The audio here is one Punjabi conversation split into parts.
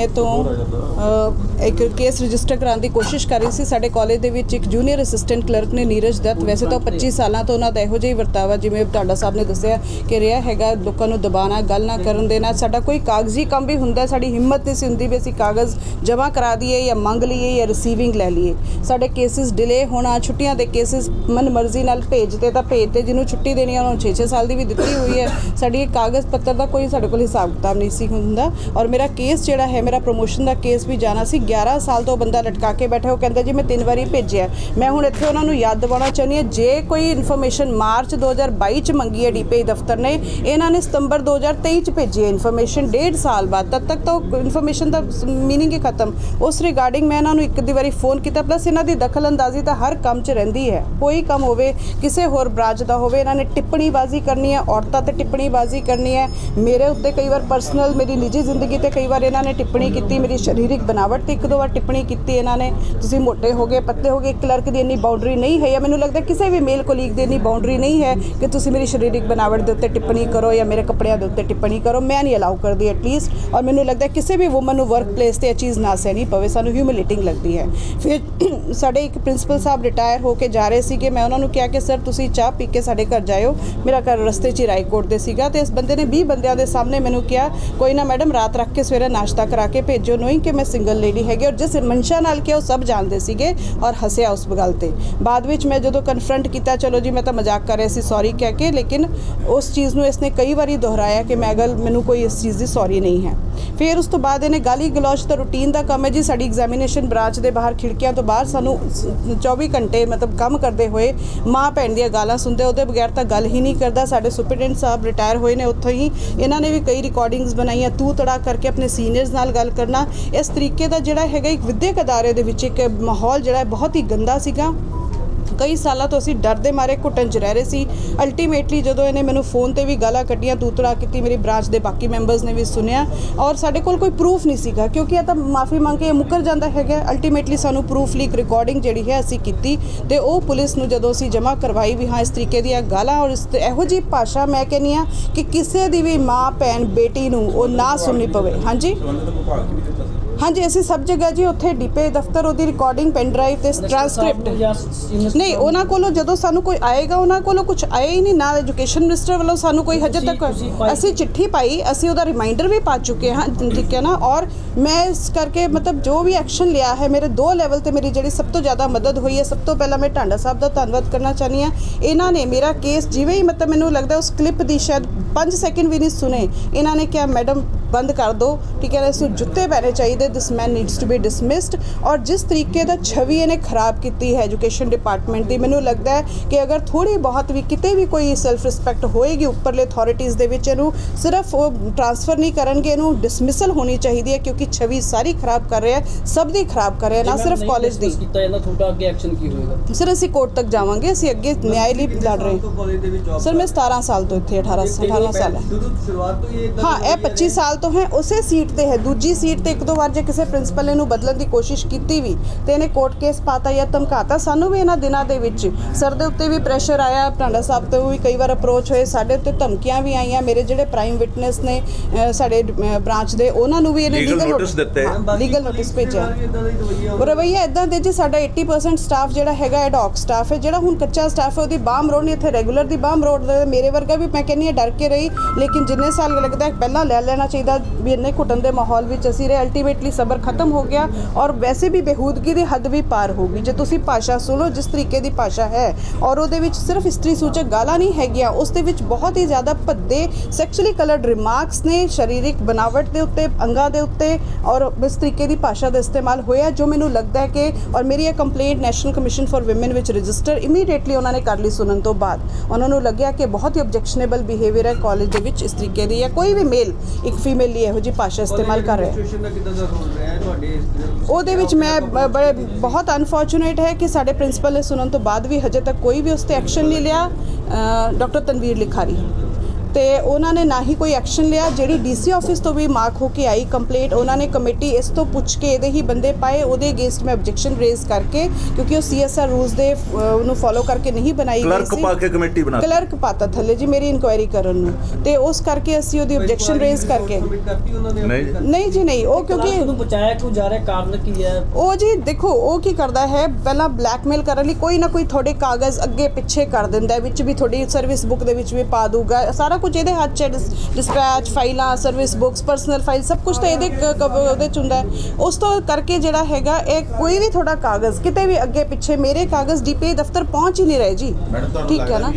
ਮਹੀਨੇ ਤੋਂ ਇੱਕ ਕੇਸ ਰਜਿਸਟਰ ਕਰਾਉਣ ਦੀ ਕੋਸ਼ਿਸ਼ ਕਰ ਰਹੀ ਸੀ। ਸਾਡੇ ਕਾਲਜ ਦੇ ਵਿੱਚ ਇੱਕ ਜੂਨੀਅਰ ਅਸਿਸਟੈਂਟ ਕਲਰਕ ਨੇ ਨੀਰਜ ਦੱਤ, ਵੈਸੇ ਤਾਂ ਉਹ 25 ਸਾਲਾਂ ਤੋਂ ਉਹਨਾਂ ਦਾ ਇਹੋ ਜਿਹਾ ਹੀ ਵਰਤਾਵਾ, ਜਿਵੇਂ ਤੁਹਾਡਾ ਸਾਹਿਬ ਨੇ ਦੱਸਿਆ ਕਿ ਰਿਹਾ ਹੈਗਾ, ਲੋਕਾਂ ਨੂੰ ਦਬਾਣਾ ਗੱਲ ਨਾ ਕਰਨ ਦੇਣਾ। ਸਾਡਾ ਕੋਈ ਕਾਗਜ਼ੀ ਕੰਮ ਵੀ ਹੁੰਦਾ, ਸਾਡੀ ਹਿੰਮਤ ਨਹੀਂ ਸੀ ਹੁੰਦੀ ਵੀ ਅਸੀਂ ਕਾਗਜ਼ ਜਮ੍ਹਾਂ ਕਰਾ ਦਈਏ ਜਾਂ ਮੰਗ ਲਈਏ ਜਾਂ ਰਿਸੀਵਿੰਗ ਲੈ ਲਈਏ। ਸਾਡੇ ਕੇਸਿਸ ਡਿਲੇ ਹੋਣਾ, ਛੁੱਟੀਆਂ ਦੇ ਕੇਸਿਸ ਮਨ ਮਰਜ਼ੀ ਨਾਲ ਭੇਜਦੇ ਤਾਂ ਭੇਜਦੇ, ਜਿਹਨੂੰ ਛੁੱਟੀ ਦੇਣੀ ਉਹਨਾਂ ਨੂੰ 6-6 ਸਾਲ ਦੀ ਵੀ ਦਿੱਤੀ ਹੋਈ ਹੈ। ਸਾਡੀ ਇਹ ਕਾਗਜ਼ ਪੱਤਰ ਦਾ ਕੋਈ ਸਾਡੇ ਕੋਲ ਹਿਸਾਬ ਕਿਤਾਬ ਨਹੀਂ ਸੀ ਹੁੰਦਾ। ਔਰ ਮੇਰਾ ਕੇਸ ਜਿਹੜਾ ਹੈ ਮੇਰਾ ਪ੍ਰੋਮੋਸ਼ਨ ਦਾ ਕੇਸ ਵੀ ਜਾਣਾ ਸੀ। 11 ਸਾਲ ਤੋਂ ਬੰਦਾ ਲਟਕਾ ਕੇ ਬੈਠਾ ਉਹ ਕਹਿੰਦਾ, ਜੀ, ਮੈਂ ਤਿੰਨ ਵਾਰੀ ਭੇਜਿਆ ਮੈਂ ਹੁਣ ਇੱਥੇ ਉਹਨਾਂ ਨੂੰ ਯਾਦ ਦਿਵਾਉਣਾ ਚਾਹੁੰਦੀ ਹਾਂ। ਜੇ ਕੋਈ ਇਨਫੋਰਮੇਸ਼ਨ ਮਾਰਚ 2022 ਚ ਮੰਗੀ ਹੈ ਡੀਪੀਆਈ ਦਫ਼ਤਰ ਨੇ, ਇਹਨਾਂ ਨੇ ਸਤੰਬਰ 2023 ਚ ਭੇਜੀ ਹੈ ਇਨਫੋਰਮੇਸ਼ਨ ਡੇਢ ਸਾਲ ਬਾਅਦ, ਤਦ ਤੱਕ ਤਾਂ ਇਨਫੋਰਮੇਸ਼ਨ ਦਾ ਮੀਨਿੰਗ ਹੀ ਖਤਮ। ਉਸ ਰਿਗਾਰਡਿੰਗ ਮੈਂ ਇਹਨਾਂ ਨੂੰ ਇੱਕ ਦੀ ਵਾਰੀ ਫੋਨ ਕੀਤਾ। ਪਲੱਸ ਇਹਨਾਂ ਦੀ ਦਖਲ ਅੰਦਾਜ਼ੀ ਤਾਂ ਹਰ ਕੰਮ 'ਚ ਰਹਿੰਦੀ ਹੈ। ਕੋਈ ਕੰਮ ਹੋਵੇ, ਕਿਸੇ ਹੋਰ ਬ੍ਰਾਂਚ ਦਾ ਹੋਵੇ, ਇਹਨਾਂ ਨੇ ਟਿੱਪਣੀਬਾਜ਼ੀ ਕਰਨੀ ਹੈ। ਔਰਤਾਂ ਤੇ ਟਿੱਪਣੀਬਾਜ਼ੀ ਕਰਨੀ ਹੈ। ਮੇਰੇ ਉੱਤੇ ਕਈ ਵਾਰ ਪਰਸਨਲ ਮੇਰੀ ਨਿੱਜੀ ਜ਼ਿੰਦਗੀ ਤੇ ਕਈ ਵਾਰ ਇਹਨਾਂ ਨੇ ਟਿੱਪਣੀ ਕੀਤੀ ਮੇਰੀ ਸਰੀਰਕ ਬਣਾਵਟ ਤੇ ਇੱਕ ਦੋ ਵਾਰ ਟਿੱਪਣੀ ਕੀਤੀ ਇਹਨਾਂ ਨੇ ਤੁਸੀਂ ਮੋਟੇ ਹੋ ਗਏ ਪਤਲੇ ਹੋ ਗਏ ਕਲਰਕ ਦੀ ਇੰਨੀ ਬਾਉਂਡਰੀ ਨਹੀਂ ਹੈ ਜਾਂ ਮੈਨੂੰ ਲੱਗਦਾ ਕਿਸੇ ਵੀ ਮੇਲ ਕੋਲੀਗ ਦੀ ਇੰਨੀ ਬਾਉਂਡਰੀ ਨਹੀਂ ਹੈ ਕਿ ਤੁਸੀਂ ਮੇਰੀ ਸਰੀਰਕ ਬਣਾਵਟ ਦੇ ਉੱਤੇ ਟਿੱਪਣੀ ਕਰੋ ਜਾਂ ਮੇਰੇ ਕੱਪੜਿਆਂ ਦੇ ਉੱਤੇ ਟਿੱਪਣੀ ਕਰੋ ਮੈਂ ਨਹੀਂ ਅਲਾਉ ਕਰਦੀ ਐਟਲੀਸਟ ਔਰ ਮੈਨੂੰ ਲੱਗਦਾ ਕਿਸੇ ਵੀ ਔਮਨ ਨੂੰ ਵਰਕ ਪਲੇਸ ਤੇ ਇਹ ਚੀਜ਼ ਨਾ ਸਹਿਣੀ ਪਵੇ ਸਾਨੂੰ ਹਿਊਮਿਲੇਟਿੰਗ ਲੱਗਦੀ ਹੈ ਫਿਰ ਸਾਡੇ ਇੱਕ ਪ੍ਰਿੰਸੀਪਲ ਸਾਹਿਬ ਰਿਟਾਇਰ ਹੋ ਕੇ ਜਾ ਰਹੇ ਸੀਗੇ ਮੈਂ ਉਹਨਾਂ ਨੂੰ ਕਿਹਾ ਕਿ ਸਰ ਤੁਸੀਂ ਚਾਹ ਪੀ ਕੇ ਸਾਡੇ ਘਰ ਜਾਇਓ ਮੇਰਾ ਘਰ ਰਸਤੇ 'ਚ ਹੀ ਰਾਏਕੋਟ ਦੇ ਸੀਗਾ ਤੇ ਇਸ ਬੰਦੇ ਨੇ 20 ਬੰਦਿਆਂ ਦੇ ਸਾਹਮਣੇ ਮੈਨੂੰ ਕਿਹਾ ਕੋਈ ਨਾ ਮੈਡਮ ਰਾਤ ਰੱਖ ਕੇ ਸਵੇਰੇ ਨਾਸ਼ਤਾ ਕਰਾ ਕੇ ਭੇਜੋ ਨਹੀਂ ਕਿ ਮੈਂ ਸਿੰਗਲ ਲੇਡੀ ਹੈਗੀ ਔਰ ਜਿਸ ਮਨਸ਼ਾ ਨਾਲ ਕਿ ਉਹ ਸਭ ਜਾਣਦੇ ਸੀਗੇ ਔਰ ਹੱਸਿਆ ਉਸ ਗੱਲ ਤੇ। ਬਾਅਦ ਵਿੱਚ ਮੈਂ ਜਦੋਂ ਕਨਫਰੰਟ ਕੀਤਾ, ਚਲੋ ਜੀ ਮੈਂ ਤਾਂ ਮਜ਼ਾਕ ਕਰ ਰਿਹਾ ਸੀ ਸੌਰੀ ਕਹਿ ਕੇ, ਲੇਕਿਨ ਉਸ ਚੀਜ਼ ਨੂੰ ਇਸਨੇ ਕਈ ਵਾਰੀ ਦੁਹਰਾਇਆ ਕਿ ਮੈਂ ਗੱਲ ਮੈਨੂੰ ਕੋਈ ਇਸ ਚੀਜ਼ ਦੀ ਸੌਰੀ ਨਹੀਂ ਹੈ। ਫਿਰ ਉਸ ਤੋਂ ਬਾਅਦ ਇਹਨੇ ਗਾਲੀ ਗਲੋਚ ਤਾਂ ਰੂਟੀਨ ਦਾ ਕੰਮ ਹੈ ਜੀ, ਸਾਡੀ ਐਗਜ਼ਾਮੀਨੇਸ਼ਨ ਬ੍ਰਾਂਚ ਦੇ ਬਾਹਰ ਖਿੜਕੀਆਂ ਤੋਂ ਬਾਹਰ ਸਾਨੂੰ ਸ- 24 ਘੰਟੇ ਮਤਲਬ ਕੰਮ ਕਰਦੇ ਹੋਏ ਮਾਂ ਭੈਣ ਦੀਆਂ ਗਾਲਾਂ ਸੁਣਦੇ, ਉਹਦੇ ਬਗੈਰ ਤਾਂ ਗੱਲ ਹੀ ਨਹੀਂ ਕਰਦਾ। ਸਾਡੇ ਸੁਪਰਡੈਂਟ ਸਾਹਿਬ ਰਿਟਾਇਰ ਹੋਏ ਨੇ, ਉੱਥੋਂ ਹੀ ਇਹਨਾਂ ਨੇ ਵੀ ਕਈ ਰਿਕਾਰਡਿੰਗਸ ਬਣਾਈਆਂ, ਤੂੰ ਤੜਾ ਕਰਕੇ ਆਪਣੇ ਸੀਨੀਅਰਸ ਨਾਲ ਗੱਲ ਕਰਨਾ। ਇਸ ਤਰੀਕੇ ਦਾ ਜਿਹੜਾ ਹੈਗਾ ਇੱਕ ਵਿਦਿਅਕ ਅਦਾਰੇ ਦੇ ਵਿੱਚ ਇੱਕ ਮਾਹੌਲ ਜਿਹੜਾ ਬਹੁਤ ਹੀ ਗੰਦਾ ਸੀਗਾ। ਕਈ ਸਾਲਾਂ ਤੋਂ ਅਸੀਂ ਡਰ ਦੇ ਮਾਰੇ, ਘੁੱਟਣ 'ਚ ਰਹਿ ਰਹੇ ਸੀ। ਅਲਟੀਮੇਟਲੀ ਜਦੋਂ ਇਹਨੇ ਮੈਨੂੰ ਫੋਨ ਤੇ ਵੀ ਗਾਲਾਂ ਕੱਢੀਆਂ, ਤੂਤੜਾ ਕੀਤੀ, ਮੇਰੀ ਬ੍ਰਾਂਚ ਦੇ ਬਾਕੀ ਮੈਂਬਰਸ ਨੇ ਵੀ ਸੁਣਿਆ। ਔਰ ਸਾਡੇ ਕੋਲ ਕੋਈ ਪ੍ਰੂਫ ਨਹੀਂ ਸੀਗਾ, ਕਿਉਂਕਿ ਇਹ ਤਾਂ ਮਾਫੀ ਮੰਗ ਕੇ ਮੁੱਕਰ ਜਾਂਦਾ ਹੈਗਾ। ਅਲਟੀਮੇਟਲੀ ਸਾਨੂੰ ਪ੍ਰੂਫ ਲੀਕ ਰਿਕਾਰਡਿੰਗ ਜਿਹੜੀ ਹੈ ਅਸੀਂ ਕੀਤੀ ਤੇ ਉਹ ਪੁਲਿਸ ਨੂੰ ਜਦੋਂ ਅਸੀਂ ਜਮ੍ਹਾਂ ਕਰਵਾਈ ਵੀ ਹਾਂ, ਇਸ ਤਰੀਕੇ ਦੀਆਂ ਗਾਲਾਂ ਔਰ ਇਸ ਇਹੋ ਜੀ ਭਾਸ਼ਾ ਮੈਂ ਕਹਿੰਨੀ ਆ ਕਿ ਕਿਸੇ ਦੀ ਵੀ ਮਾਂ, ਭੈਣ, ਬੇਟੀ ਨੂੰ ਉਹ ਨਾ ਸੁਣਨੀ ਪਵੇ। ਹਾਂਜੀ? ਹਾਂਜੀ ਅਸੀਂ ਸਭ ਜਗ੍ਹਾ ਜੀ ਉੱਥੇ ਡੀਪੇ ਦਫ਼ਤਰ ਉਹਦੀ ਰਿਕਾਰਡਿੰਗ ਪੈਨ ਡਰਾਈਵ ਤੇ ਟ੍ਰਾਂਸਕ੍ਰਿਪਟ ਨਹੀਂ ਉਹਨਾਂ ਕੋਲੋਂ ਜਦੋਂ ਸਾਨੂੰ ਕੋਈ ਆਏਗਾ ਉਹਨਾਂ ਕੋਲੋਂ ਕੁਝ ਆਇਆ ਹੀ ਨਹੀਂ ਨਾ ਐਜੂਕੇਸ਼ਨ ਮਿਨਿਸਟਰ ਵੱਲੋਂ ਸਾਨੂੰ ਕੋਈ ਹਜੇ ਤੱਕ ਅਸੀਂ ਚਿੱਠੀ ਪਾਈ ਅਸੀਂ ਉਹਦਾ ਰਿਮਾਈਂਡਰ ਵੀ ਪਾ ਚੁੱਕੇ ਹਾਂ ਠੀਕ ਹੈ ਨਾ? ਔਰ ਮੈਂ ਇਸ ਕਰਕੇ ਮਤਲਬ ਜੋ ਵੀ ਐਕਸ਼ਨ ਲਿਆ ਹੈ ਮੇਰੇ ਦੋ ਲੈਵਲ ਤੇ ਮੇਰੀ ਜਿਹੜੀ ਸਭ ਤੋਂ ਜ਼ਿਆਦਾ ਮਦਦ ਹੋਈ ਹੈ ਸਭ ਤੋਂ ਪਹਿਲਾਂ ਮੈਂ ਢਾਂਡਾ ਸਾਹਿਬ ਦਾ ਧੰਨਵਾਦ ਕਰਨਾ ਚਾਹਨੀ ਹਾਂ। ਇਹਨਾਂ ਨੇ ਮੇਰਾ ਕੇਸ ਜਿਵੇਂ ਹੀ ਮਤਲਬ ਮੈਨੂੰ ਲੱਗਦਾ ਉਸ ਕਲਿੱਪ ਦੀ ਸ਼ਾਇਦ 5 ਸੈਕਿੰਡ ਵੀ ਨਹੀਂ ਸੁਨੇ ਇਹਨਾਂ ਨੇ ਕਿਹਾ ਮੈਡਮ ਬੰਦ ਕਰ ਦਿਓ ਠੀਕ ਹੈ ਇਸ ਨੂੰ ਜੁੱਤੇ ਪੈਣੇ ਚਾਹੀਦੇ। This man needs to be dismissed ਔਰ ਜਿਸ ਤਰੀਕੇ ਦਾ ਛਵੀ ਇਹਨੇ ਖਰਾਬ ਕੀਤੀ ਹੈ ਐਜੂਕੇਸ਼ਨ ਡਿਪਾਰਟਮੈਂਟ ਦੀ ਮੈਨੂੰ ਲੱਗਦਾ ਹੈ ਕਿ ਅਗਰ ਥੋੜੀ ਬਹੁਤ ਵੀ ਕਿਤੇ ਵੀ ਕੋਈ ਸੈਲਫ ਰਿਸਪੈਕਟ ਹੋਏਗੀ ਉੱਪਰਲੇ ਅਥਾਰਟੀਆਂ ਦੇ ਵਿੱਚ ਇਹਨੂੰ ਸਿਰਫ ਉਹ ਟ੍ਰਾਂਸਫਰ ਨਹੀਂ ਕਰਨਗੇ ਇਹਨੂੰ ਡਿਸਮਿਸਲ ਹੋਣੀ ਚਾਹੀਦੀ ਹੈ ਕਿਉਂਕਿ ਛਵੀ ਸਾਰੀ ਖਰਾਬ ਕਰ ਰਿਹਾ ਹੈ ਸਭ ਦੀ ਖਰਾਬ ਕਰ ਰਿਹਾ ਨਾ ਸਿਰਫ ਕਾਲਜ ਦੀ। ਕੀਤਾ ਜਾਂਦਾ ਤੁਹਾਡਾ ਅੱਗੇ ਐਕਸ਼ਨ ਕੀ ਹੋਏਗਾ? ਸਰ ਅਸੀਂ ਕੋਰਟ ਤੱਕ ਜਾਵਾਂਗੇ ਅਸੀਂ ਅੱਗੇ ਨਿਆਂ ਲਈ ਲੜ ਰਹੇ ਹਾਂ ਸਰ ਮੈਂ 17 ਸਾਲ ਤੋਂ ਇੱਥੇ 18 18 ਸਾਲ ਹਾਂ। ਇਹ 25 ਸਾਲ ਤੋਂ ਹੈ ਉਸੇ ਸੀਟ ਤੇ ਹੈ। ਦੂਜੀ ਸੀਟ ਤੇ ਇੱਕ ਦੋ ਵਾਰ ਜੇ ਕਿਸੇ ਪ੍ਰਿੰਸੀਪਲ ਨੇ ਇਹਨੂੰ ਬਦਲਣ ਦੀ ਕੋਸ਼ਿਸ਼ ਕੀਤੀ ਵੀ ਤੇ ਇਹਨੇ ਕੋਰਟ ਕੇਸ ਪਾਤਾ ਜਾਂ ਧਮਕਾਤਾ ਸਾਨੂੰ ਵੀ ਇਹਨਾਂ ਦਿਨਾਂ ਦੇ ਵਿੱਚ ਸਰ ਦੇ ਉੱਤੇ ਵੀ ਪ੍ਰੈਸ਼ਰ ਆਇਆ। ਟਾਂਡਾ ਸਾਹਿਬ ਤੋਂ ਵੀ ਕਈ ਵਾਰ ਅਪਰੋਚ ਹੋਏ ਸਾਡੇ ਉੱਤੇ ਧਮਕੀਆਂ ਵੀ ਆਈਆਂ। ਮੇਰੇ ਜਿਹੜੇ ਪ੍ਰਾਈਮ ਵਿਟਨੈਸ ਨੇ ਸਾਡੇ ਬ੍ਰਾਂਚ ਦੇ ਉਹਨਾਂ ਨੂੰ ਵੀ ਇਹਨੇ legal notice ਦਿੱਤੇ। ਲੀਗਲ ਨੋਟਿਸ ਭੇਜਿਆ। ਰਵਈਆ ਇਦਾਂ ਦੇ ਜੀ ਸਾਡਾ 80% ਸਟਾਫ ਜਿਹੜਾ ਹੈਗਾ ਐਡੌਕ ਸਟਾਫ ਹੈ। ਜਿਹੜਾ ਹੁਣ ਕੱਚਾ ਸਟਾਫ ਹੈ ਉਹਦੀ ਬਾਮ ਰੋਡ ਨਹੀਂ ਇੱਥੇ ਰੈਗੂਲਰ ਦੀ ਬਾਮ ਰੋਡ ਮੇਰੇ ਵਰਗਾ ਵੀ ਮੈਂ ਕਹਿੰਨੀ ਆ ਡਰ ਕੇ ਰਹੀ। ਲੇਕਿਨ ਜਿੰਨੇ ਸਾਲ ਲੱਗਦਾ ਪਹਿਲਾਂ ਲੈ ਲੈਣਾ ਚਾਹੀਦਾ ਵੀ ਇੰਨੇ ਘੁੱਟਣ ਦੇ ਮਾਹੌਲ ਵਿੱਚ ਅਸੀਂ ਰਹੇ ਅਲਟੀਮੇਟਲੀ ਸਬਰ ਖਤਮ ਹੋ ਗਿਆ ਔਰ ਵੈਸੇ ਵੀ ਬੇਹੂਦਗੀ ਦੀ ਹੱਦ ਵੀ ਪਾਰ ਹੋ ਗਈ। ਜੇ ਤੁਸੀਂ ਭਾਸ਼ਾ ਸੁਣੋ, ਜਿਸ ਤਰੀਕੇ ਦੀ ਭਾਸ਼ਾ ਹੈ ਔਰ ਉਹਦੇ ਵਿੱਚ ਸਿਰਫ ਇਸਤਰੀ ਸੂਚਕ ਗਾਲਾਂ ਨਹੀਂ ਹੈਗੀਆਂ, ਉਸ ਦੇ ਵਿੱਚ ਬਹੁਤ ਹੀ ਜ਼ਿਆਦਾ ਭੱਦੇ ਸੈਕਸ਼ੂਅਲੀ ਕਲਰਡ ਰਿਮਾਰਕਸ ਨੇ, ਸਰੀਰਕ ਬਣਾਵਟ ਦੇ ਉੱਤੇ, ਅੰਗਾਂ ਦੇ ਉੱਤੇ ਔਰ ਇਸ ਤਰੀਕੇ ਦੀ ਭਾਸ਼ਾ ਦਾ ਇਸਤੇਮਾਲ ਹੋਇਆ ਜੋ ਮੈਨੂੰ ਲੱਗਦਾ ਹੈ ਕਿ ਔਰ ਮੇਰੀ ਇਹ complaint national commission for women ਵਿੱਚ ਰਜਿਸਟਰ ਇਮੀਡੀਏਟਲੀ ਉਹਨਾਂ ਨੇ ਕਰ ਲਈ ਸੁਣਨ ਤੋਂ ਬਾਅਦ। ਉਹਨਾਂ ਨੂੰ ਲੱਗਿਆ ਕਿ ਬਹੁਤ ਹੀ ਆਬਜੈਕਸ਼ਨੇਬਲ ਬਿਹੇਵੀਅਰ ਹੈ ਕਾਲਜ ਦੇ ਵਿੱਚ ਇਸ ਤਰੀਕੇ ਦੀ ਜਾਂ ਕੋਈ ਵੀ ਮੇਲ ਇੱਕ ਫੀਮੇਲ ਲਈ ਇਹੋ ਜਿਹੀ ਭਾਸ਼ਾ ਇਸਤੇਮਾਲ ਕਰ ਰਿਹਾ। ਉਹਦੇ ਵਿੱਚ ਮੈਂ ਬੜੇ ਬਹੁਤ ਅਨਫੋਰਚੂਨੇਟ ਹੈ ਕਿ ਸਾਡੇ ਪ੍ਰਿੰਸੀਪਲ ਨੇ ਸੁਣਨ ਤੋਂ ਬਾਅਦ ਵੀ ਹਜੇ ਤੱਕ ਕੋਈ ਵੀ ਉਸ ਤੇ ਐਕਸ਼ਨ ਨਹੀਂ ਲਿਆ। ਡਾਕਟਰ ਤਨਵੀਰ ਲਿਖਾਰੀ। ਤੇ ਉਹਨਾਂ ਨੇ ਨਾ ਹੀ ਕੋਈ ਐਕਸ਼ਨ ਲਿਆ। ਜਿਹੜੀ ਡੀਸੀ ਆਫਿਸ ਤੋਂ ਵੀ ਮਾਰਕ ਹੋ ਕੇ ਆਈ ਕੰਪਲੇਂਟ ਉਹਨਾਂ ਨੇ ਕਮੇਟੀ ਇਸ ਤੋਂ ਪੁੱਛ ਕੇ ਇਹਦੇ ਹੀ ਬੰਦੇ ਪਾਏ। ਉਹਦੇ ਅਗੇਂਸਟ ਮੈਂ ਆਬਜੈਕਸ਼ਨ ਰੇਜ਼ ਕਰਕੇ ਕਿਉਂਕਿ ਉਹ ਸੀਐਸਆਰ ਰੂਲਸ ਦੇ ਉਹਨੂੰ ਫੋਲੋ ਕਰਕੇ ਨਹੀਂ ਬਣਾਈ ਗਈ ਕਲਰਕ ਸੀ। ਪਾ ਕੇ ਕਮੇਟੀ ਬਣਾ ਕਲਰਕ ਪਾਤਾ ਥੱਲੇ ਜੀ ਮੇਰੀ ਇਨਕੁਆਇਰੀ ਕਰਨ ਨੂੰ। ਤੇ ਉਸ ਕਰਕੇ ਅਸੀਂ ਉਹਦੀ ਆਬਜੈਕਸ਼ਨ ਰੇਜ਼ ਕਰਕੇ ਉਹਨਾਂ ਨੇ ਨਹੀਂ। ਜੀ। ਨਹੀਂ ਉਹ ਕਿਉਂਕਿ ਕਿਉਂਕਿ ਨੂੰ ਬਚਾਇਆ ਕਿਉਂ ਜਾ ਰਿਹਾ ਕਾਰਨ ਕੀ ਹੈ? ਉਹ ਜੀ ਦੇਖੋ ਉਹ ਕੀ ਕਰਦਾ ਹੈ? ਪਹਿਲਾਂ ਬਲੈਕਮੇਲ ਕਰਨ ਲਈ ਕੋਈ ਨਾ ਕੋਈ ਤੁਹਾਡੇ ਕਾਗਜ਼ ਅੱਗੇ ਪਿੱਛੇ ਕਰ ਦਿੰਦਾ ਹੈ ਵਿੱਚ ਵੀ ਤੁਹਾਡੀ ਸਰਵਿਸ ਬੁੱਕ ਦੇ ਵਿੱਚ ਵੀ ਪਾ ਦੂਗਾ ਸਾਰਾ ਕੁਝ ਇਹਦੇ ਹੱਥ 'ਚ ਡਿਸਪੈਚ ਫਾਈਲਾਂ ਸਰਵਿਸ ਬੁੱਕਸ ਪਰਸਨਲ ਫਾਈਲ ਸਭ ਕੁਝ ਤਾਂ ਇਹਦੇ ਉਹਦੇ 'ਚ ਹੁੰਦਾ ਉਸ ਤੋਂ ਕਰਕੇ ਜਿਹੜਾ ਹੈਗਾ ਇਹ ਕੋਈ ਵੀ ਤੁਹਾਡਾ ਕਾਗਜ਼ ਕਿਤੇ ਵੀ ਅੱਗੇ ਪਿੱਛੇ ਮੇਰੇ ਕਾਗਜ਼ ਡੀਪੀਆਈ ਦਫ਼ਤਰ ਪਹੁੰਚ ਹੀ ਨਹੀਂ ਰਹੇ ਜੀ। ਠੀਕ ਹੈ ਨਾ?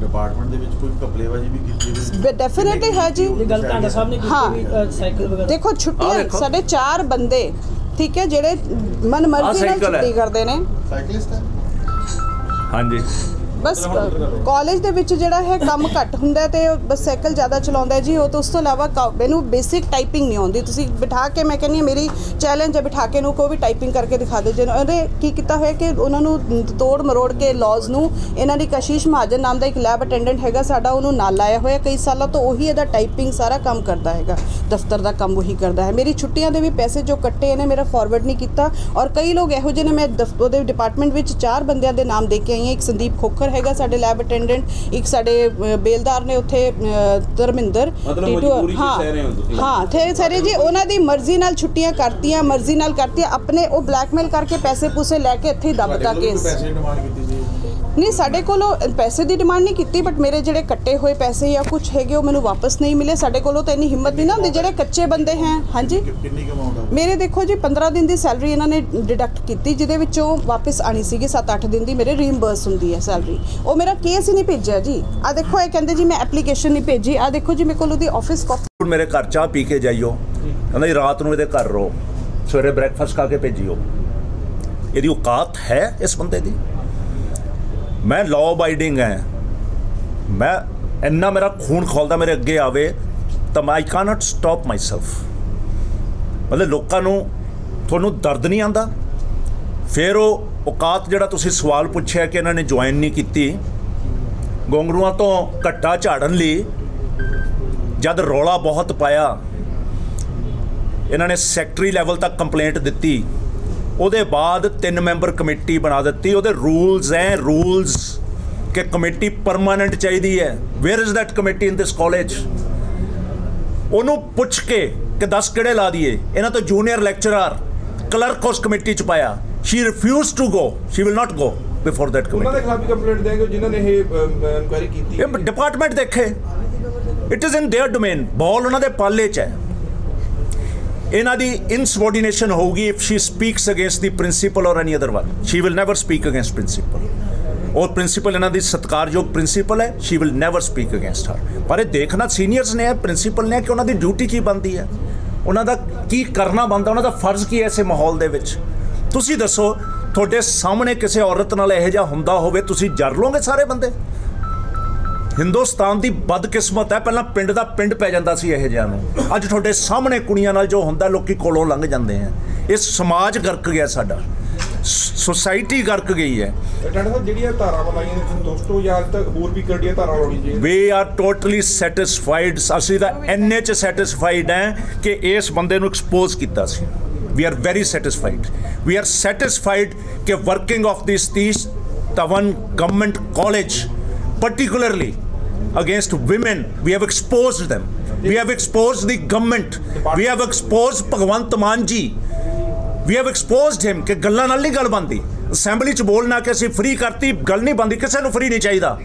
ਡਿਪਾਰਟਮੈਂਟ ਦੇ ਵਿੱਚ ਕੋਈ ਕਪਲੇਬਾਜ਼ੀ ਵੀ ਕੀਤੀ ਹੋਈ ਡੈਫੀਨਿਟਲੀ ਹੈ ਜੀ। ਇਹ ਗੱਲ ਤੁਹਾਡੇ ਸਾਹਮਣੇ ਹਾਂ। ਕੀਤੀ ਵੀ ਅ, ਸਾਈਕਲ ਵਗੈਰਾ। ਦੇਖੋ ਛੁੱਟੀਆਂ। ਸਾਡੇ ਚਾਰ ਬੰਦੇ ਠੀਕ ਹੈ ਜਿਹੜੇ ਮਨ ਮਰਜ਼ੀ ਨਾਲ। ਛੁੱਟੀ ਕਰਦੇ ਨੇ। ਸਾਈਕਲਿਸਟ ਹੈ? ਹਾਂਜੀ। ਬਸ ਕਾਲਜ ਦੇ ਵਿੱਚ ਜਿਹੜਾ ਹੈ ਕੰਮ ਘੱਟ ਹੁੰਦਾ ਹੈ ਤੇ ਬਸ ਸਾਈਕਲ ਜ਼ਿਆਦਾ ਚਲਾਉਂਦਾ ਜੀ। ਉਹ ਤੋਂ ਉਸ ਤੋਂ ਇਲਾਵਾ ਕਾ- ਮੈਨੂੰ ਬੇਸਿਕ ਟਾਈਪਿੰਗ ਨਹੀਂ ਆਉਂਦੀ। ਤੁਸੀਂ ਬਿਠਾ ਕੇ ਮੈਂ ਕਹਿੰਦੀ ਹਾਂ, ਮੇਰੀ ਚੈਲੰਜ ਹੈ ਬਿਠਾ ਕੇ ਨੂੰ ਕੋਈ ਵੀ ਟਾਈਪਿੰਗ ਕਰਕੇ ਦਿਖਾ ਦਿਓ। ਜਿਹਨੂੰ ਉਹਨੇ ਕੀ ਕੀਤਾ ਹੋਇਆ ਕਿ ਉਹਨਾਂ ਨੂੰ ਤੋੜ ਮਰੋੜ ਕੇ ਲਾਜ਼ ਨੂੰ ਇਹਨਾਂ ਦੀ ਕਸ਼ੀਸ਼ ਮਹਾਜਨ ਨਾਮ ਦਾ ਇੱਕ ਲੈਬ ਅਟੈਂਡੈਂਟ ਹੈਗਾ ਸਾਡਾ, ਉਹਨੂੰ ਨਾਲ ਲਾਇਆ ਹੋਇਆ। ਕਈ ਸਾਲਾਂ ਤੋਂ ਉਹੀ ਇਹਦਾ ਟਾਈਪਿੰਗ ਸਾਰਾ ਕੰਮ ਕਰਦਾ ਹੈਗਾ। ਦਫ਼ਤਰ ਦਾ ਕੰਮ ਉਹੀ ਕਰਦਾ ਹੈ। ਮੇਰੀ ਛੁੱਟੀਆਂ ਦੇ ਵੀ ਪੈਸੇ ਜੋ ਕੱਟੇ ਇਹਨੇ, ਮੇਰਾ ਫਾਰਵਰਡ ਨਹੀਂ ਕੀਤਾ। ਔਰ ਕਈ ਲੋਕ ਇਹੋ ਜਿਹੇ ਨੇ, ਮੈਂ ਦਫ਼- ਉਹਦੇ ਡਿਪਾਰਟਮੈਂਟ ਵਿੱਚ ਚਾਰ ਬੰਦਿਆਂ ਦੇ ਨਾਮ ਦੇ ਕੇ ਆਈ ਹਾਂ। ਇੱਕ ਸੰਦੀਪ ਖੋਖਰ ਹੈਗਾ ਸਾਡੇ ਲੈਬ ਅਟੈਂਡੈਂਟ ਇੱਕ ਸਾਡੇ ਬੇਲਦਾਰ ਨੇ ਉੱਥੇ ਧਰਮਿੰਦਰ ਟੀਟੂ- ਹਾਂ, ਹੋ ਥੇ ਸਾਰੇ ਜੀ ਉਹਨਾਂ ਦੀ ਮਰਜ਼ੀ ਨਾਲ ਛੁੱਟੀਆਂ ਕਰਤੀਆਂ ਮਰਜ਼ੀ ਨਾਲ ਕਰਤੀਆਂ ਆਪਣੇ ਉਹ ਬਲੈਕਮੇਲ ਕਰਕੇ ਪੈਸੇ ਪੂਸੇ ਲੈ ਕੇ ਇੱਥੇ ਦੱਬਤਾ ਕੇਸ ਪੈਸੇ ਡਿਮਾਂਡ ਕੀਤੀ ਨਹੀਂ ਸਾਡੇ ਕੋਲੋਂ ਪੈਸੇ ਦੀ ਡਿਮਾਂਡ ਨਹੀਂ ਕੀਤੀ ਬਟ ਮੇਰੇ ਜਿਹੜੇ ਕੱਟੇ ਹੋਏ ਪੈਸੇ ਜਾਂ ਕੁਝ ਹੈਗੇ ਉਹ ਮੈਨੂੰ ਵਾਪਸ ਨਹੀਂ ਮਿਲੇ। ਸਾਡੇ ਕੋਲੋਂ ਤਾਂ ਇੰਨੀ ਹਿੰਮਤ ਨਹੀਂ ਨਾ ਹੁੰਦੀ ਜਿਹੜੇ ਕੱਚੇ ਬੰਦੇ ਹੈ। ਹਾਂਜੀ? ਕਿੰਨੀ ਆ? ਮੇਰੇ ਦੇਖੋ ਜੀ 15 ਦਿਨ ਦੀ ਸੈਲਰੀ ਇਹਨਾਂ ਨੇ ਡਿਡਕਟ ਕੀਤੀ ਜਿਹਦੇ ਵਿੱਚੋਂ ਵਾਪਸ ਆਣੀ ਸੀਗੀ 7-8 ਦਿਨ ਦੀ ਮੇਰੇ ਰੀਇੰਬਰਸ ਹੁੰਦੀ ਹੈ ਸੈਲਰੀ ਉਹ ਮੇਰਾ ਕੇਸ ਹੀ ਨਹੀਂ ਭੇਜਿਆ ਜੀ। ਆ ਦੇਖੋ ਇਹ ਕਹਿੰਦੇ ਜੀ ਮੈਂ ਐਪਲੀਕੇਸ਼ਨ ਨਹੀਂ ਭੇਜੀ। ਆ ਦੇਖੋ ਜੀ ਮੇਰੇ ਕੋਲ ਉਹਦੀ ਆਫਿਸ ਕਾਪੀ ਮੇਰੇ ਘਰ ਚਾਹ ਪੀ ਕੇ ਜਾਈਓ। ਕਹਿੰਦਾ ਜੀ ਰਾਤ ਨੂੰ ਇਹਦੇ ਘਰ ਰੋ ਸਵੇਰੇ ਬ੍ਰੈਕਫਾਸਟ ਖਾ ਕੇ ਭੇਜਿਓ। ਇਹਦੀ ਔਕਾਤ ਹੈ ਇਸ ਬੰਦੇ ਦੀ? ਮੈਂ ਲਾਅ ਬਾਈਡਿੰਗ ਹੈ। ਮੈਂ ਇੰਨਾ ਮੇਰਾ ਖੂਨ ਖੋਲਦਾ ਮੇਰੇ ਅੱਗੇ ਆਵੇ ਤਾਂ ਮੈਂ ਆਈ ਕੈਨਟ ਸਟਾਪ ਮਾਈਸੈਲਫ ਮਤਲਬ ਲੋਕਾਂ ਨੂੰ ਤੁਹਾਨੂੰ ਦਰਦ ਨਹੀਂ ਆਂਦਾ ਫਿਰ ਉਹ ਔਕਾਤ ਜਿਹੜਾ ਤੁਸੀਂ ਸਵਾਲ ਪੁੱਛਿਆ ਕਿ ਇਹਨਾਂ ਨੇ ਜੁਆਇਨ ਨਹੀਂ ਕੀਤੀ, ਗੋਂਗਰੂਆਂ ਤੋਂ ਘੱਟਾ ਝਾੜਨ ਲਈ ਜਦ ਰੌਲਾ ਬਹੁਤ ਪਾਇਆ, ਇਹਨਾਂ ਨੇ ਸੈਕਟਰੀ ਲੈਵਲ ਤੱਕ ਕੰਪਲੇਂਟ ਦਿੱਤੀ। ਉਹਦੇ ਬਾਅਦ ਤਿੰਨ ਮੈਂਬਰ ਕਮੇਟੀ ਬਣਾ ਦਿੱਤੀ ਉਹਦੇ ਰੂਲਸ ਐ ਰੂਲਸ ਕਿ ਕਮੇਟੀ ਪਰਮਾਨੈਂਟ ਚਾਹੀਦੀ ਹੈ where is that committee in this college ਉਹਨੂੰ ਪੁੱਛ ਕੇ ਕਿ 10 ਕਿਹੜੇ ਲਾ ਦਈਏ ਇਹਨਾਂ ਤੋਂ ਜੂਨੀਅਰ ਲੈਕਚਰਰ ਕਲਰਕ ਉਸ ਕਮੇਟੀ ਚ ਪਾਇਆ she refuses to go she will not go before that ਉਹਨਾਂ ਦੇ ਕਮੇਟੀ ਖਿਲਾਫ ਵੀ ਕੰਪਲੇਂਟ ਦੇਂਗੇ ਜਿਨ੍ਹਾਂ ਨੇ ਇਹ ਇਨਕੁਆਇਰੀ ਕੀਤੀ ਇਹ ਡਿਪਾਰਟਮੈਂਟ ਦੇਖੇ it is in their domain ball ਉਹਨਾਂ ਦੇ ਪਾਲੇ 'ਚ ਹੈ ਇਹਨਾਂ ਦੀ ਇਨਸਬੋਰਡੀਨੇਸ਼ਨ ਹੋਊਗੀ if she speaks against the principal or any other one she will never speak against principal or principal ਇਹਨਾਂ ਦੀ ਸਤਿਕਾਰਯੋਗ ਪ੍ਰਿੰਸੀਪਲ ਹੈ she will never speak against her ਪਰ ਇਹ ਦੇਖਣਾ ਸੀਨੀਅਰਸ ਨੇ ਪ੍ਰਿੰਸੀਪਲ ਨੇ ਕਿ ਉਹਨਾਂ ਦੀ ਡਿਊਟੀ ਕੀ ਬਣਦੀ ਹੈ? ਉਹਨਾਂ ਦਾ ਕੀ ਕਰਨਾ ਬਣਦਾ? ਉਹਨਾਂ ਦਾ ਫਰਜ਼ ਕੀ ਹੈ ਐਸੇ ਮਾਹੌਲ ਦੇ ਵਿੱਚ? ਤੁਸੀਂ ਦੱਸੋ, ਤੁਹਾਡੇ ਸਾਹਮਣੇ ਕਿਸੇ ਔਰਤ ਨਾਲ ਇਹੋ ਜਿਹਾ ਹੁੰਦਾ ਹੋਵੇ, ਤੁਸੀਂ ਜਰ ਲੋਗੇ ਸਾਰੇ ਬੰਦੇ? ਹਿੰਦੁਸਤਾਨ ਦੀ ਬਦਕਿਸਮਤ ਹੈ। ਪਹਿਲਾਂ ਪਿੰਡ ਦਾ ਪਿੰਡ ਪੈ ਜਾਂਦਾ ਸੀ ਇਹ ਜਿਹਾ ਨੂੰ। ਅੱਜ ਤੁਹਾਡੇ ਸਾਹਮਣੇ ਕੁੜੀਆਂ ਨਾਲ ਜੋ ਹੁੰਦਾ ਲੋਕੀ ਕੋਲੋਂ ਲੰਘ ਜਾਂਦੇ ਆ। ਇਹ ਸਮਾਜ ਗਰਕ ਗਿਆ ਸਾਡਾ। ਸੋਸਾਇਟੀ ਗਰਕ ਗਈ ਹੈ। ਸਾਹਿਬ ਜਿਹੜੀਆਂ ਧਾਰਾਵਾਂ ਲਾਈਆਂ ਨੇ ਸੰਤੁਸ਼ਟ ਹੋ ਜਾਂ ਅੱਜ ਤੱਕ ਹੋਰ ਵੀ ਕਿਹੜੀਆਂ ਧਾਰਾਵਾਂ ਲਾਉਣੀਆਂ ਚਾਹੀਦੀਆਂ? ਵੀ ਆਰ ਟੋਟਲੀ ਸੈਟੀਸਫਾਈਡ ਅਸੀਂ ਤਾਂ ਇੰਨੇ ਚ ਸੈਟੀਸਫਾਈਡ ਹੈ ਕਿ ਇਸ ਬੰਦੇ ਨੂੰ ਐਕਸਪੋਜ਼ ਕੀਤਾ ਸੀ। We are very satisfied we are satisfied ਕਿ ਵਰਕਿੰਗ ਆਫ ਦਿਸ ਤੀਸ ਤਵਨ government college particularly against women. We have exposed them. We have exposed the government. We have exposed Bhagwant Mann ji we have exposed him ਕਿ ਗੱਲਾਂ ਨਾਲ ਨਹੀਂ ਗੱਲ ਬੰਦੀ ਅਸੈਂਬਲੀ ਚ ਬੋਲਣਾ ਕਿ ਅਸੀਂ ਫ੍ਰੀ ਕਰਤੀ ਗੱਲ ਨਹੀਂ ਬੰਦੀ ਕਿਸੇ ਨੂੰ ਫ੍ਰੀ ਨਹੀਂ ਚਾਹੀਦਾ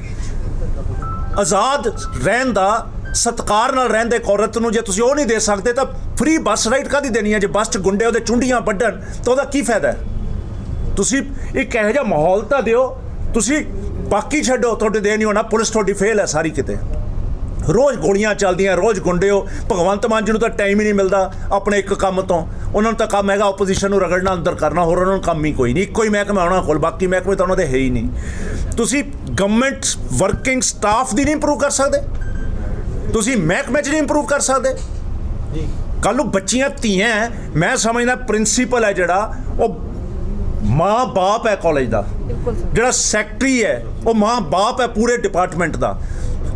ਆਜ਼ਾਦ ਰਹਿਣ ਦਾ ਸਤਕਾਰ ਨਾਲ ਰਹਿੰਦੇ ਔਰਤ ਨੂੰ ਜੇ ਤੁਸੀਂ ਉਹ ਨਹੀਂ ਦੇ ਸਕਦੇ ਤਾਂ ਫ੍ਰੀ ਬੱਸ ਰਾਈਡ ਕਾਦੀ ਦੇਣੀ ਹੈ ਜੇ ਬੱਸ 'ਚ ਗੁੰਡੇ ਉਹਦੇ ਚੁੰਡੀਆਂ ਵੱਢਣ ਤਾਂ ਉਹਦਾ ਕੀ ਫਾਇਦਾ ਹੈ ਤੁਸੀਂ ਇੱਕ ਇਹੋ ਜਿਹਾ ਮਾਹੌਲ ਤਾਂ ਦਿਓ ਤੁਸੀਂ ਬਾਕੀ ਛੱਡੋ ਤੁਹਾਡੇ ਦੇ ਨਹੀਂ ਹੋਣਾ ਪੁਲਿਸ ਤੁਹਾਡੀ ਫੇਲ ਹੈ ਸਾਰੀ ਕਿਤੇ। ਰੋਜ਼ ਗੋਲੀਆਂ ਚੱਲਦੀਆਂ ਰੋਜ਼ ਗੁੰਡੇ ਹੋ। ਭਗਵੰਤ ਮਾਨ ਜੀ ਨੂੰ ਤਾਂ ਟਾਈਮ ਹੀ ਨਹੀਂ ਮਿਲਦਾ ਆਪਣੇ ਇੱਕ ਕੰਮ ਤੋਂ। ਉਹਨਾਂ ਨੂੰ ਤਾਂ ਕੰਮ ਹੈਗਾ ਆਪੋਜੀਸ਼ਨ ਨੂੰ ਰਗੜਨਾ ਅੰਦਰ ਕਰਨਾ ਹੋਰ ਉਹਨਾਂ ਨੂੰ ਕੰਮ ਹੀ ਕੋਈ ਨਹੀਂ। ਇੱਕੋ ਹੀ ਮਹਿਕਮਾ ਉਹਨਾਂ ਕੋਲ ਬਾਕੀ ਮਹਿਕਮੇ ਤਾਂ ਉਹਨਾਂ ਦੇ ਹੈ ਹੀ ਨਹੀਂ। ਤੁਸੀਂ ਗਵਰਨਮੈਂਟ ਵਰਕਿੰਗ ਸਟਾਫ ਦੀ ਨਹੀਂ ਇੰਪਰੂਵ ਕਰ ਸਕਦੇ? ਤੁਸੀਂ ਮਹਿਕਮੇ 'ਚ ਨਹੀਂ ਇੰਪਰੂਵ ਕਰ ਸਕਦੇ? ਕੱਲ ਨੂੰ ਬੱਚੀਆਂ ਧੀਆਂ ਮੈਂ ਸਮਝਦਾ ਪ੍ਰਿੰਸੀਪਲ ਹੈ ਜਿਹੜਾ ਉਹ ਮਾਂ ਬਾਪ ਹੈ ਕਾਲਜ ਦਾ। ਜਿਹੜਾ ਸੈਕਟਰੀ ਹੈ, ਉਹ ਮਾਂ ਬਾਪ ਹੈ ਪੂਰੇ ਡਿਪਾਰਟਮੈਂਟ ਦਾ।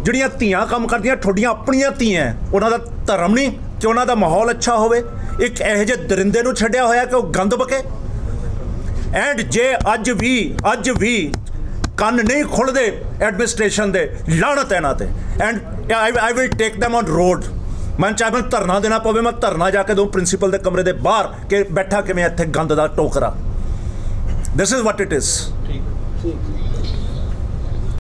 ਜਿਹੜੀਆਂ ਧੀਆਂ ਕੰਮ ਕਰਦੀਆਂ, ਤੁਹਾਡੀਆਂ ਆਪਣੀਆਂ ਧੀਆਂ ਉਹਨਾਂ ਦਾ ਧਰਮ ਨਹੀਂ ਕਿ ਉਹਨਾਂ ਦਾ ਮਾਹੌਲ ਅੱਛਾ ਹੋਵੇ। ਇੱਕ ਇਹੋ ਜਿਹੇ ਦਰਿੰਦੇ ਨੂੰ ਛੱਡਿਆ ਹੋਇਆ ਕਿ ਉਹ ਗੰਦ ਬਕੇ ਐਂਡ ਜੇ ਅੱਜ ਵੀ ਅੱਜ ਵੀ ਕੰਨ ਨਹੀਂ ਖੁੱਲਦੇ ਐਡਮਿਨਿਸਟ੍ਰੇਸ਼ਨ ਦੇ, ਲਾਹਨਤ ਹੈ ਇਹਨਾਂ ਤੇ। And I will take them on road ਮੈਂ ਚਾਹੇ ਮੈਨੂੰ ਧਰਨਾ ਦੇਣਾ ਪਵੇ, ਮੈਂ ਧਰਨਾ ਜਾ ਕੇ ਦਊਂ ਪ੍ਰਿੰਸੀਪਲ ਦੇ ਕਮਰੇ ਦੇ ਬਾਹਰ ਕਿ ਬੈਠਾ ਕਿਵੇਂ ਇੱਥੇ ਗੰਦ ਦਾ ਟੋਕਰਾ। This is what it is ਠੀਕ